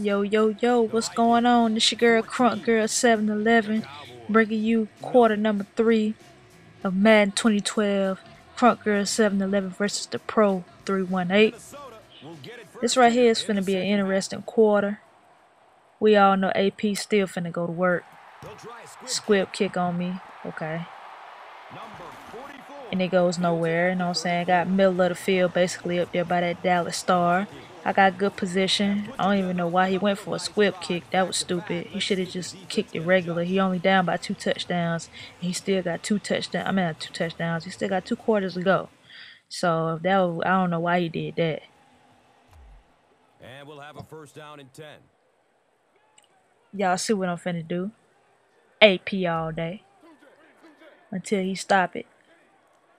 Yo, yo, yo, what's going on? This your girl Crunk Girl 711 bringing you quarter number three of Madden 2012 Crunk Girl 711 versus the Pro 318. This right here is finna be an interesting quarter. We all know AP still finna go to work. Squib kick on me. Okay. And it goes nowhere, you know what I'm saying? I Got middle of the field basically up there by that Dallas Star. I got good position. I don't even know why he went for a squib kick. That was stupid. He should have just kicked it regular. He only down by two touchdowns. And he still got two touchdowns. I mean, two touchdowns. He still got two quarters to go. So that was, I don't know why he did that. And we'll have a first down in 10. Y'all see what I'm finna do. AP all day. Until he stop it.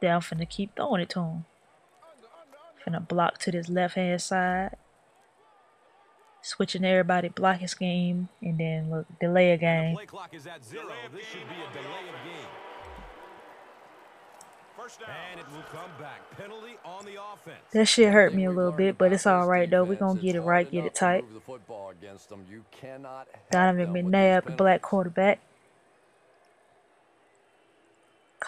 Then I'm finna keep throwing it to him. Finna block to this left hand side. Switching everybody blocking scheme and then look delay a game. Play clock is at zero. This should be a delay of game. And it will come back. Penalty on the offense. That shit hurt me a little bit, but it's alright though. We're gonna get it right, get it tight. Donovan McNabb, the black quarterback.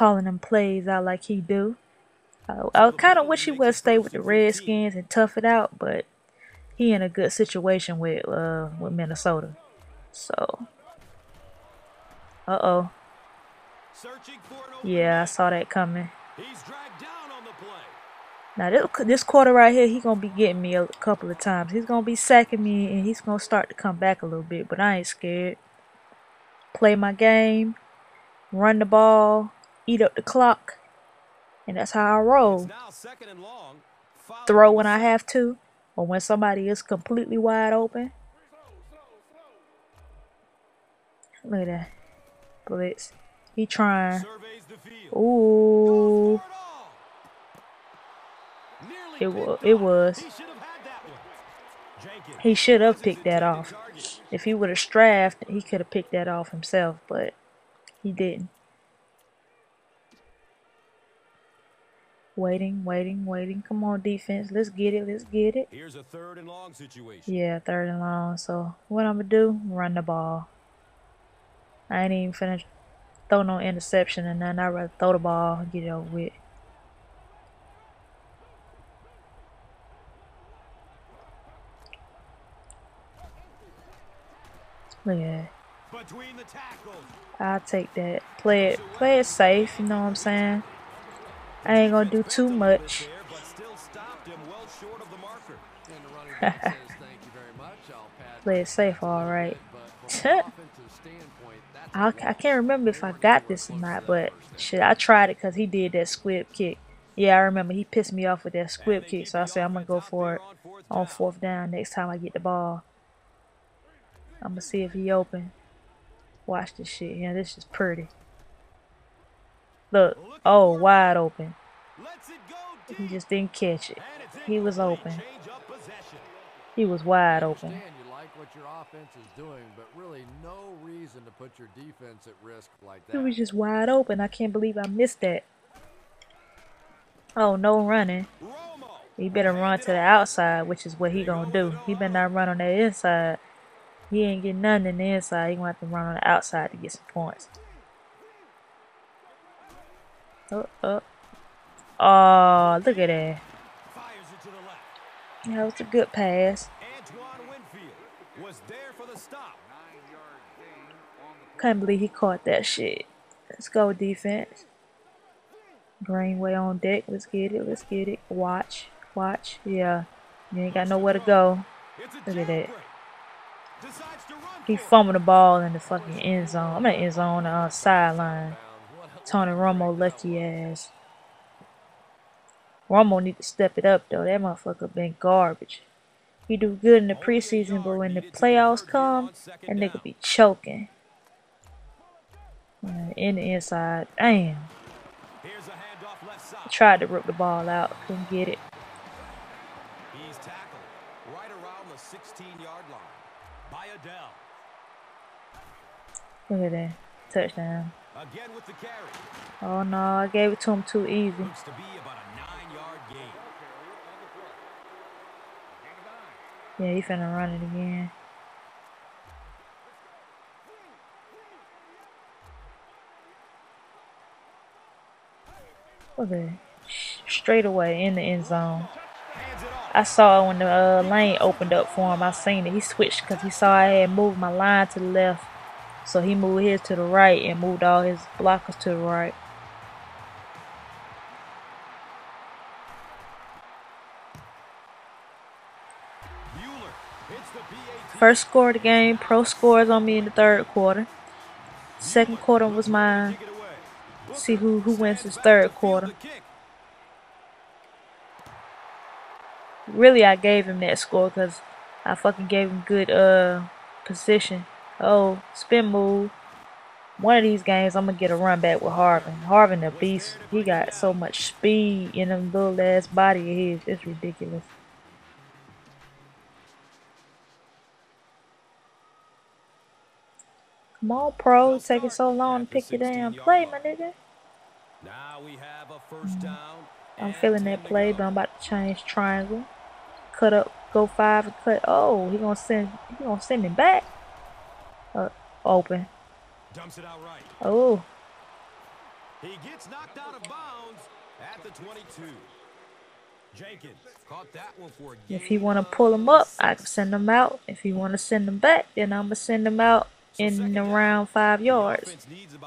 Calling them plays out like he do. Uh, I kind of wish he would stay with the Redskins and tough it out, but he in a good situation with uh with Minnesota. So, uh oh. Yeah, I saw that coming. Now this, this quarter right here, he gonna be getting me a couple of times. He's gonna be sacking me, and he's gonna start to come back a little bit. But I ain't scared. Play my game, run the ball, eat up the clock, and that's how I roll. Throw when I have to, or when somebody is completely wide open. Look at that. Blitz. He trying. Ooh. It was. It was. He should have picked that off. If he would have strafed, he could have picked that off himself, but he didn't. Waiting, waiting, waiting. Come on, defense. Let's get it. Let's get it. Here's a third and long situation. Yeah, third and long. So what I'm gonna do? Run the ball. I ain't even finished throw no interception and then I'd rather throw the ball and get it over with. Look at that. I'll take that. Play it play it safe, you know what I'm saying? I ain't gonna do too much. play it safe alright. I, I can't remember if I got this or not, but shit, I tried it because he did that squib kick. Yeah, I remember he pissed me off with that squib kick, so I said I'm gonna go for it on fourth down next time I get the ball. I'm gonna see if he open. Watch this shit. Yeah, this is pretty. Look, oh, wide open. He just didn't catch it. He was open. He was wide open what your offense is doing, but really no reason to put your defense at risk like that. It was just wide open. I can't believe I missed that. Oh, no running. He better run to the outside, which is what he gonna do. He better not run on that inside. He ain't getting nothing in the inside. He gonna have to run on the outside to get some points. Oh, oh. Oh, look at that. That was a good pass was there for the stop. Can't believe he caught that shit. Let's go defense. Greenway on deck. Let's get it. Let's get it. Watch. Watch. Yeah. You ain't got nowhere to go. Look at that. He fumbled the ball in the fucking end zone. I'm in the end zone, uh, sideline. Tony Romo lucky ass. Romo need to step it up though. That motherfucker been garbage. He do good in the preseason, but when the playoffs come, that nigga be choking. In the inside. Damn. Tried to rip the ball out. Couldn't get it. He's tackled right around the 16-yard line by Adele. Look at that. Touchdown. Oh no, I gave it to him too easy. To yeah, he finna run it again. What the straight away in the end zone. I saw when the uh, lane opened up for him. I seen it. He switched because he saw I had moved my line to the left. So he moved his to the right and moved all his blockers to the right. First score of the game, pro scores on me in the third quarter. Second quarter was mine. See who, who wins this third quarter. Really, I gave him that score because I fucking gave him good uh position. Oh, spin move. One of these games, I'm gonna get a run back with Harvin. Harvin, the beast. He got so much speed in them little ass body of his. It's ridiculous. Come on, pro. It's taking so long to pick your damn play, my nigga. Now we have a first down. I'm feeling that play, but I'm about to change triangle. Cut up, go five and cut. Oh, he gonna send. He gonna send him back. Open. Dumps it out right. Oh. He gets knocked out of bounds at the 22. Jenkins caught that one for If he want to pull him up, I can send him out. If he want to send him back, then I'm going to send him out in around five yards.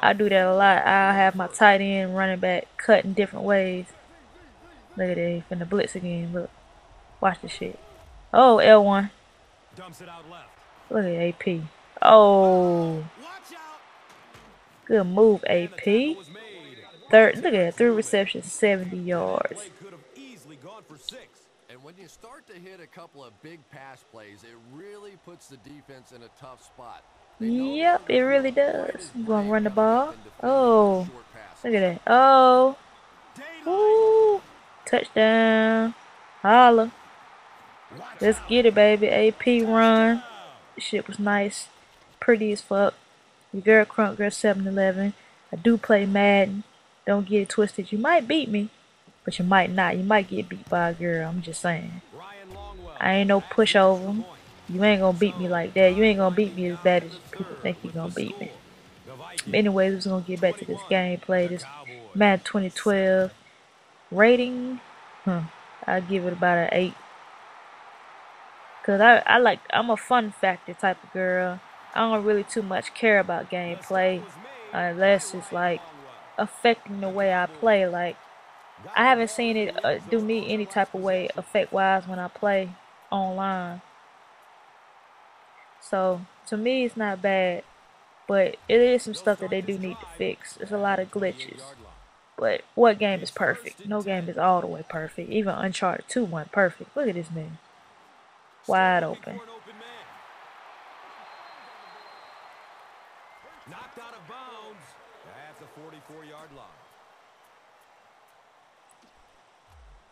I do that a lot. I have my tight end running back cut in different ways. Look at that, from the blitz again. Look, watch the shit. Oh, L1. Look at AP. Oh, good move, AP. Third, look at that, three receptions, 70 yards. And when you start to hit a couple of big pass plays, it really puts the defense in a tough spot. Yep, it really does. I'm gonna run the ball. Oh, look at that. Oh, Woo. touchdown. Holla. Let's get it, baby. AP run. shit was nice. Pretty as fuck. Your girl Crunk Girl 711. I do play Madden. Don't get it twisted. You might beat me, but you might not. You might get beat by a girl. I'm just saying. I ain't no pushover. You ain't gonna beat me like that. You ain't gonna beat me as bad as people think you're gonna beat me. But anyways, we're gonna get back to this gameplay. This Madden 2012 rating. Hmm. Huh. I give it about an eight. Cause I I like I'm a fun factor type of girl. I don't really too much care about gameplay unless it's like affecting the way I play. Like I haven't seen it uh, do me any type of way effect wise when I play online. So to me, it's not bad, but it is some stuff that they do need to fix. There's a lot of glitches. But what game is perfect? No game is all the way perfect. Even Uncharted 2 wasn't perfect. Look at this man. Wide open. Knocked out of bounds 44-yard line.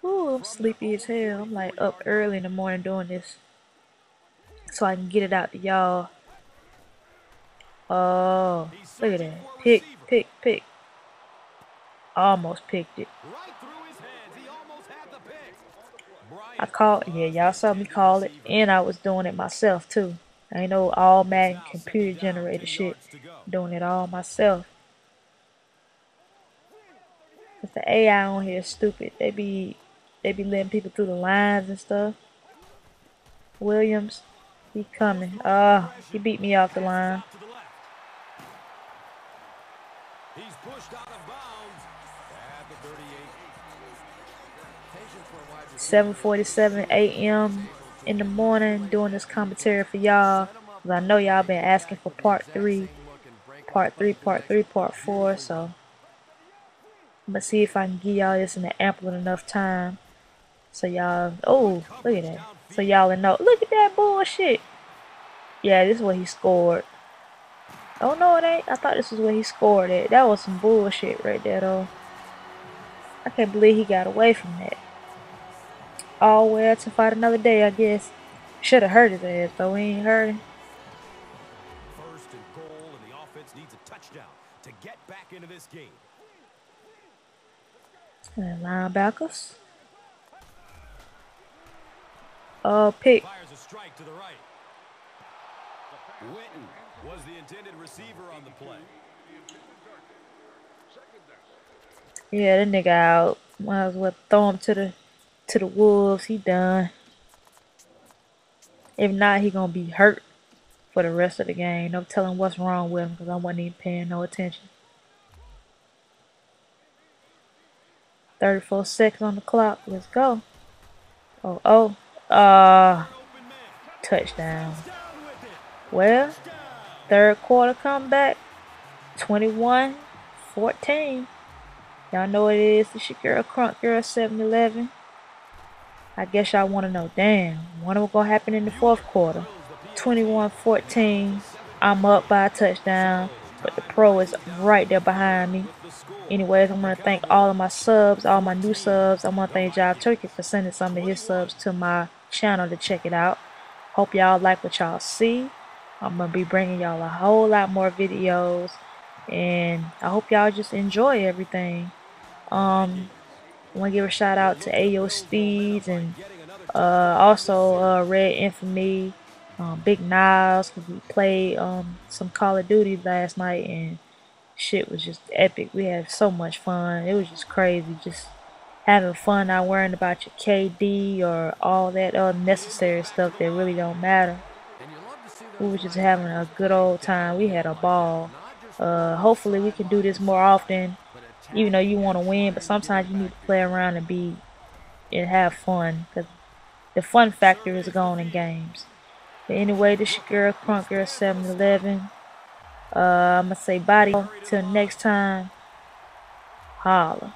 Ooh, I'm sleepy as hell. I'm like up early in the morning doing this so I can get it out to y'all. Oh, look at that. Pick, pick, pick. Almost picked it. I called, yeah, y'all saw me call it, and I was doing it myself too. I know all Madden computer generated shit. Doing it all myself. Cause the AI on here is stupid. They be, they be letting people through the lines and stuff. Williams, he coming. Ah, uh, he beat me off the line. he's pushed out of bounds 7:47 a.m. in the morning doing this commentary for y'all. Cause I know y'all been asking for part three, part three, part three, part four. So I'm gonna see if I can give y'all this in an ample enough time. So y'all, oh, look at that. So y'all know. Look at that bullshit. Yeah, this is what he scored. Oh no, it ain't. I thought this was where he scored it. That was some bullshit right there, though. I can't believe he got away from that. All well to fight another day, I guess. Should have hurt his ass, though. We ain't hurt him. First and goal, and the offense needs a touchdown to get back into this game. And linebackers. Oh, pick. Witten was the intended receiver on the play. Yeah, that nigga out. Might as well throw him to the to the wolves. He done. If not, he gonna be hurt for the rest of the game. No telling what's wrong with him because I wasn't even paying no attention. 34 seconds on the clock. Let's go. Oh, oh. Uh, touchdown. Well, third quarter comeback. 21 14. Y'all know what it is. It's your girl, Crunk Girl 711. I guess y'all want to know, damn, what going to happen in the fourth quarter? 21-14. I'm up by a touchdown, but the pro is right there behind me. Anyways, I want to thank all of my subs, all my new subs. I want to thank Jive Turkey for sending some of his subs to my channel to check it out. Hope y'all like what y'all see. I'm going to be bringing y'all a whole lot more videos. And I hope y'all just enjoy everything. Um, I want to give a shout out to Ayo Steeds and uh, also uh, Red Infamy, um, Big Niles, we played um, some Call of Duty last night and shit was just epic. We had so much fun. It was just crazy. Just having fun, not worrying about your KD or all that unnecessary stuff that really don't matter. We were just having a good old time. We had a ball. Uh, hopefully we can do this more often even though you want to win, but sometimes you need to play around and be and have fun because the fun factor is gone in games. But anyway, this your girl Crunk Girl 711. Uh, I'm gonna say bye till next time. Holla.